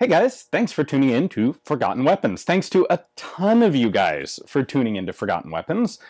Hey guys, thanks for tuning in to Forgotten Weapons. Thanks to a ton of you guys for tuning into Forgotten Weapons.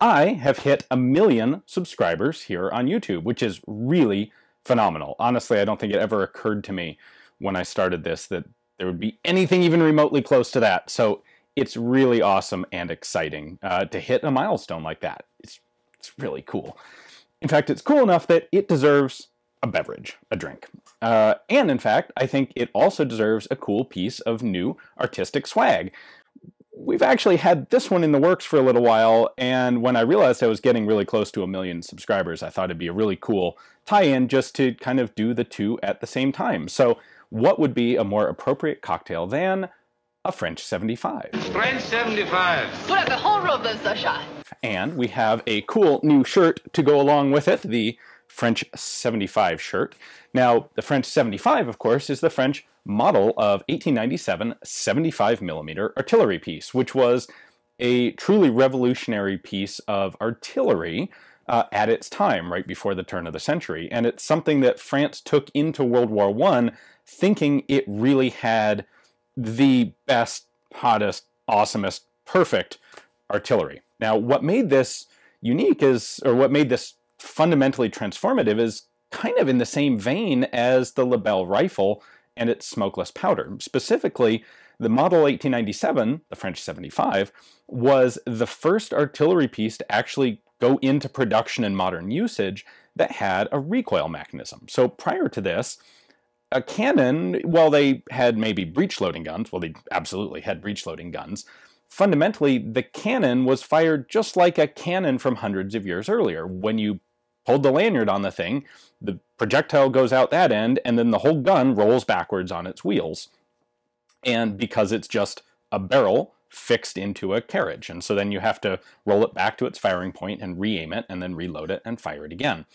I have hit a million subscribers here on YouTube, which is really phenomenal. Honestly, I don't think it ever occurred to me when I started this that there would be anything even remotely close to that. So it's really awesome and exciting uh, to hit a milestone like that. It's, it's really cool. In fact, it's cool enough that it deserves a beverage, a drink. Uh, and in fact, I think it also deserves a cool piece of new artistic swag. We've actually had this one in the works for a little while, and when I realized I was getting really close to a million subscribers, I thought it'd be a really cool tie-in just to kind of do the two at the same time. So what would be a more appropriate cocktail than a French 75? French 75. Voilà, the whole robe, Sasha. And we have a cool new shirt to go along with it, the French 75 shirt. Now, the French 75, of course, is the French model of 1897 75 millimeter artillery piece, which was a truly revolutionary piece of artillery uh, at its time, right before the turn of the century. And it's something that France took into World War I thinking it really had the best, hottest, awesomest, perfect artillery. Now, what made this unique is, or what made this fundamentally transformative is kind of in the same vein as the Lebel rifle and its smokeless powder. Specifically, the Model 1897, the French 75, was the first artillery piece to actually go into production in modern usage that had a recoil mechanism. So prior to this, a cannon, while they had maybe breech loading guns, well, they absolutely had breech loading guns, fundamentally, the cannon was fired just like a cannon from hundreds of years earlier. When you pulled the lanyard on the thing, the projectile goes out that end, and then the whole gun rolls backwards on its wheels. And because it's just a barrel fixed into a carriage, and so then you have to roll it back to its firing point and re-aim it, and then reload it and fire it again.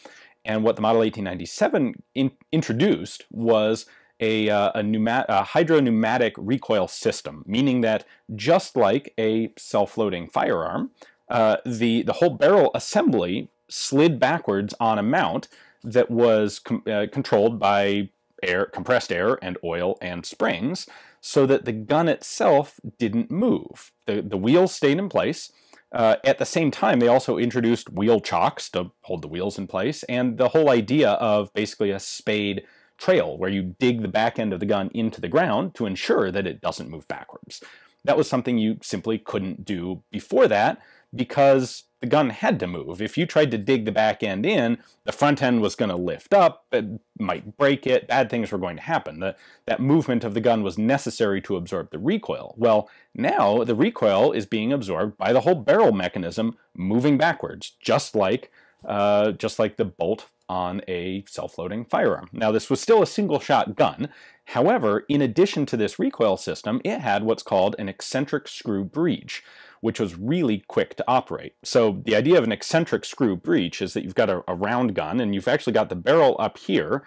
And what the Model 1897 in introduced was a, uh, a, a hydropneumatic recoil system, meaning that just like a self-loading firearm, uh, the, the whole barrel assembly slid backwards on a mount that was com uh, controlled by air, compressed air and oil and springs so that the gun itself didn't move. The, the wheels stayed in place. Uh, at the same time, they also introduced wheel chocks to hold the wheels in place, and the whole idea of basically a spade trail where you dig the back end of the gun into the ground to ensure that it doesn't move backwards. That was something you simply couldn't do before that because the gun had to move. If you tried to dig the back end in, the front end was going to lift up, it might break it, bad things were going to happen. The, that movement of the gun was necessary to absorb the recoil. Well, now the recoil is being absorbed by the whole barrel mechanism moving backwards, just like, uh, just like the bolt on a self-loading firearm. Now this was still a single-shot gun, however, in addition to this recoil system, it had what's called an eccentric screw breech which was really quick to operate. So the idea of an eccentric screw breech is that you've got a, a round gun and you've actually got the barrel up here,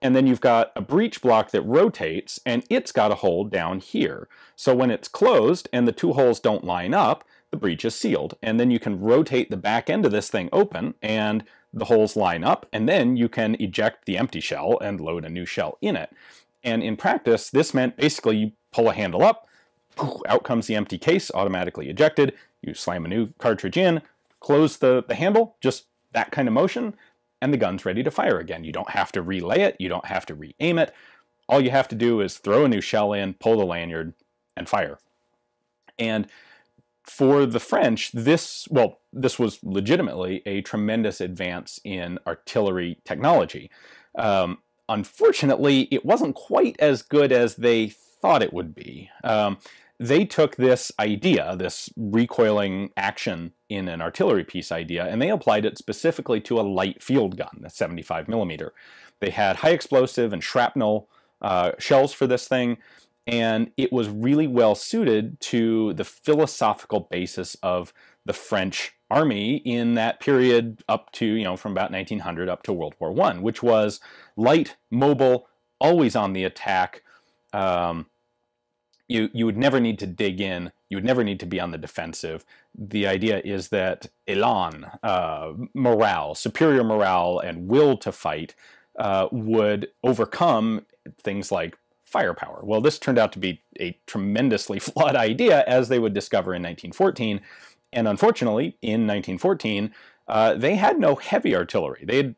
and then you've got a breech block that rotates and it's got a hole down here. So when it's closed and the two holes don't line up, the breech is sealed. And then you can rotate the back end of this thing open and the holes line up and then you can eject the empty shell and load a new shell in it. And in practice, this meant basically you pull a handle up, out comes the empty case, automatically ejected. You slam a new cartridge in, close the, the handle, just that kind of motion, and the gun's ready to fire again. You don't have to relay it, you don't have to re-aim it. All you have to do is throw a new shell in, pull the lanyard, and fire. And for the French, this, well, this was legitimately a tremendous advance in artillery technology. Um, unfortunately, it wasn't quite as good as they thought it would be. Um, they took this idea, this recoiling action in an artillery piece idea, and they applied it specifically to a light field gun, the 75 millimeter. They had high explosive and shrapnel uh, shells for this thing, and it was really well suited to the philosophical basis of the French army in that period up to, you know, from about 1900 up to World War One, which was light, mobile, always on the attack, um, you you would never need to dig in. You would never need to be on the defensive. The idea is that elan, uh, morale, superior morale, and will to fight uh, would overcome things like firepower. Well, this turned out to be a tremendously flawed idea, as they would discover in 1914. And unfortunately, in 1914, uh, they had no heavy artillery. They had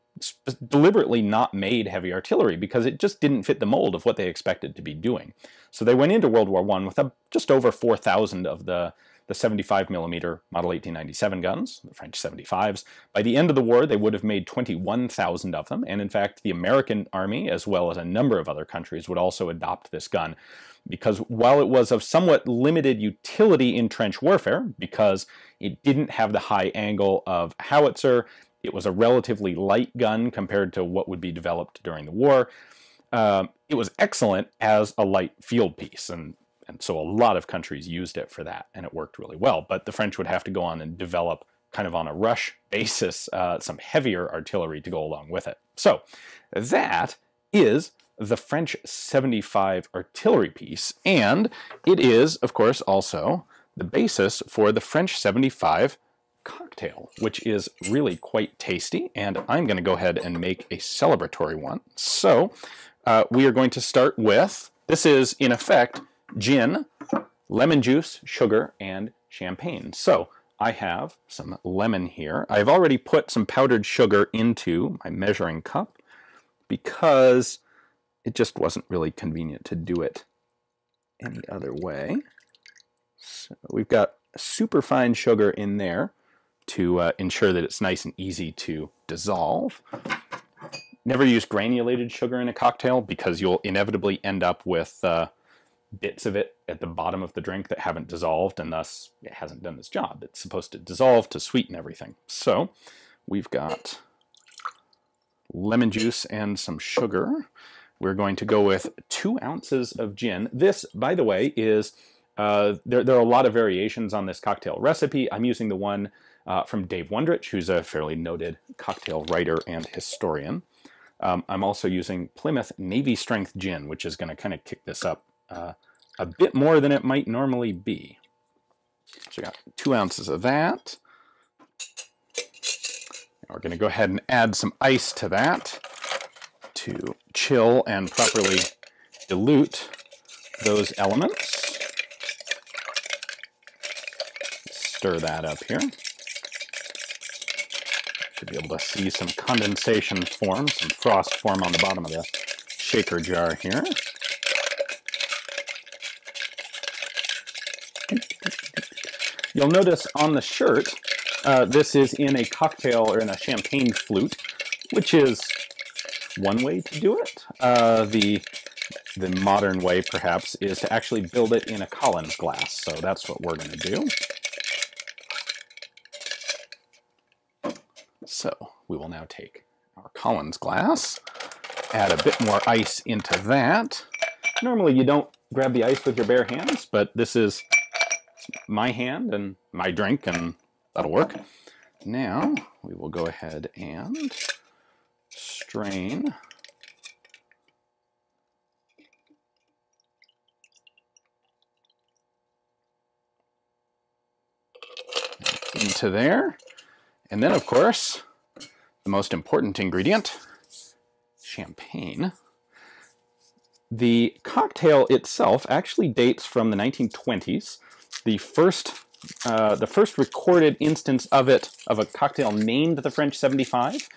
deliberately not made heavy artillery because it just didn't fit the mold of what they expected to be doing. So they went into World War I with a, just over 4,000 of the the 75 millimeter Model 1897 guns, the French 75s. By the end of the war, they would have made 21,000 of them, and in fact, the American Army, as well as a number of other countries, would also adopt this gun. Because while it was of somewhat limited utility in trench warfare, because it didn't have the high angle of howitzer, it was a relatively light gun compared to what would be developed during the war. Uh, it was excellent as a light field piece, and and so a lot of countries used it for that, and it worked really well. But the French would have to go on and develop, kind of on a rush basis, uh, some heavier artillery to go along with it. So that is the French 75 artillery piece, and it is, of course, also the basis for the French 75 cocktail, which is really quite tasty, and I'm going to go ahead and make a celebratory one. So uh, we are going to start with, this is in effect gin, lemon juice, sugar, and champagne. So I have some lemon here. I've already put some powdered sugar into my measuring cup because it just wasn't really convenient to do it any other way. So we've got super fine sugar in there to uh, ensure that it's nice and easy to dissolve. Never use granulated sugar in a cocktail because you'll inevitably end up with uh, bits of it at the bottom of the drink that haven't dissolved, and thus it hasn't done its job. It's supposed to dissolve to sweeten everything. So we've got lemon juice and some sugar. We're going to go with two ounces of gin. This, by the way, is uh, there, there are a lot of variations on this cocktail recipe. I'm using the one uh, from Dave Wondrich, who's a fairly noted cocktail writer and historian. Um, I'm also using Plymouth Navy Strength Gin, which is going to kind of kick this up uh, a bit more than it might normally be. So we got two ounces of that. We're going to go ahead and add some ice to that to chill and properly dilute those elements. Stir that up here. Should be able to see some condensation form, some frost form on the bottom of the shaker jar here. You'll notice on the shirt, uh, this is in a cocktail or in a champagne flute, which is one way to do it. Uh, the the modern way, perhaps, is to actually build it in a Collins glass. So that's what we're going to do. So we will now take our Collins glass, add a bit more ice into that. Normally you don't grab the ice with your bare hands, but this is my hand and my drink, and that'll work. Now we will go ahead and strain into there. And then, of course, the most important ingredient, champagne. The cocktail itself actually dates from the 1920s the first uh, the first recorded instance of it of a cocktail named the French 75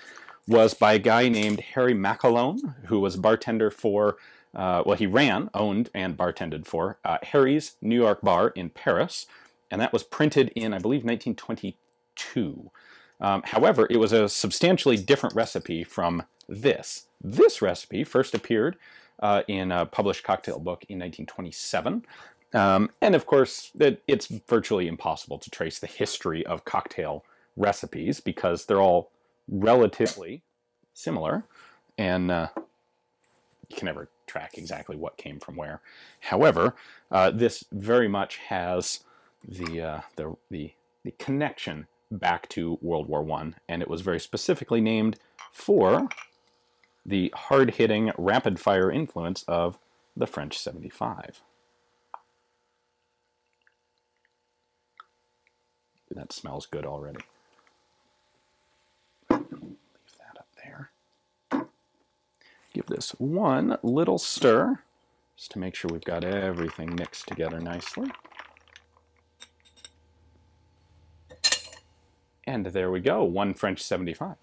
was by a guy named Harry MacElhone, who was bartender for uh, well, he ran, owned, and bartended for uh, Harry's New York Bar in Paris, and that was printed in, I believe, 1922. Um, however, it was a substantially different recipe from this. This recipe first appeared uh, in a published cocktail book in 1927, um, and of course, it, it's virtually impossible to trace the history of cocktail recipes because they're all relatively similar, and uh, you can never track exactly what came from where. However, uh, this very much has the, uh, the, the, the connection back to World War One, and it was very specifically named for the hard-hitting, rapid-fire influence of the French 75. That smells good already. Leave that up there. Give this one little stir just to make sure we've got everything mixed together nicely. And there we go, one French 75.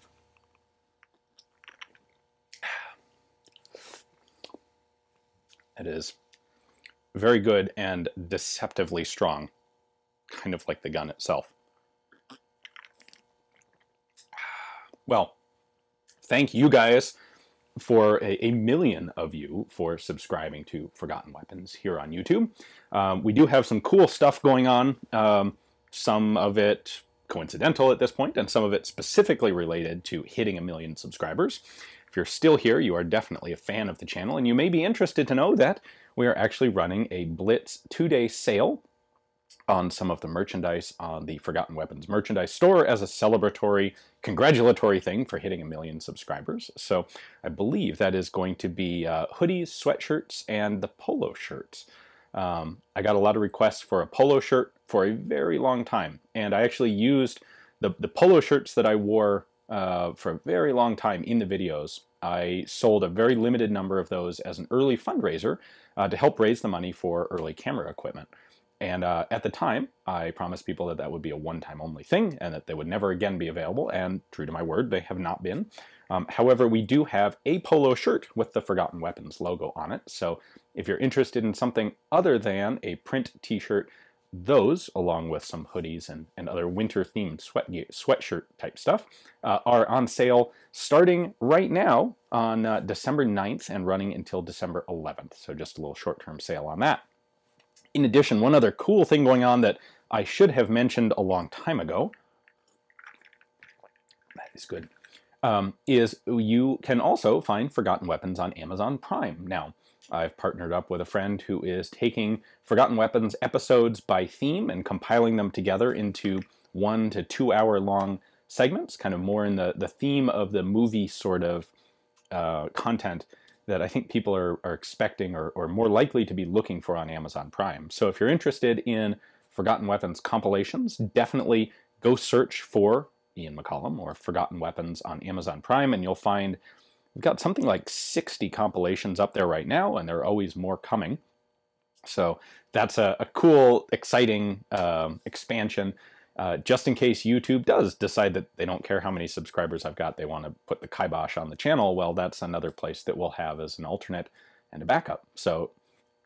It is very good and deceptively strong, kind of like the gun itself. Well, thank you guys for a, a, million of you for subscribing to Forgotten Weapons here on YouTube. Um, we do have some cool stuff going on, um, some of it coincidental at this point, and some of it specifically related to hitting a million subscribers. If you're still here, you are definitely a fan of the channel, and you may be interested to know that we are actually running a Blitz two-day sale on some of the merchandise on the Forgotten Weapons merchandise store as a celebratory, congratulatory thing for hitting a million subscribers. So I believe that is going to be uh, hoodies, sweatshirts, and the polo shirts. Um, I got a lot of requests for a polo shirt for a very long time, and I actually used the, the polo shirts that I wore uh, for a very long time in the videos. I sold a very limited number of those as an early fundraiser uh, to help raise the money for early camera equipment. And uh, at the time, I promised people that that would be a one-time only thing and that they would never again be available. And true to my word, they have not been. Um, however, we do have a polo shirt with the Forgotten Weapons logo on it. So if you're interested in something other than a print t-shirt, those, along with some hoodies and, and other winter-themed sweat sweatshirt type stuff, uh, are on sale starting right now on uh, December 9th and running until December 11th. So just a little short-term sale on that. In addition, one other cool thing going on that I should have mentioned a long time ago, that is good, um, is you can also find Forgotten Weapons on Amazon Prime. Now, I've partnered up with a friend who is taking Forgotten Weapons episodes by theme and compiling them together into one to two hour long segments, kind of more in the, the theme of the movie sort of uh, content that I think people are, are expecting or, or more likely to be looking for on Amazon Prime. So if you're interested in Forgotten Weapons compilations, definitely go search for Ian McCollum or Forgotten Weapons on Amazon Prime, and you'll find we've got something like 60 compilations up there right now, and there are always more coming. So that's a, a cool, exciting um, expansion uh, just in case YouTube does decide that they don't care how many subscribers I've got, they want to put the kibosh on the channel, well, that's another place that we'll have as an alternate and a backup. So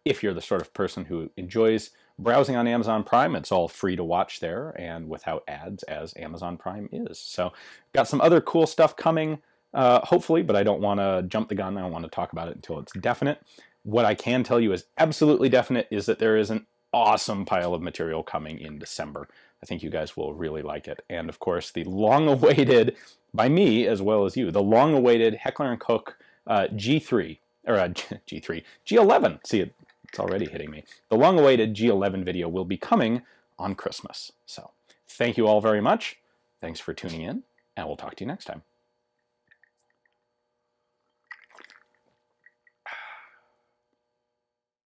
if you're the sort of person who enjoys browsing on Amazon Prime, it's all free to watch there and without ads as Amazon Prime is. So got some other cool stuff coming, uh, hopefully, but I don't want to jump the gun. I don't want to talk about it until it's definite. What I can tell you is absolutely definite is that there is an awesome pile of material coming in December. I think you guys will really like it. And of course, the long-awaited, by me as well as you, the long-awaited Heckler & Koch uh, G3, or uh, G3, G11. See, it, it's already hitting me. The long-awaited G11 video will be coming on Christmas. So thank you all very much. Thanks for tuning in, and we'll talk to you next time.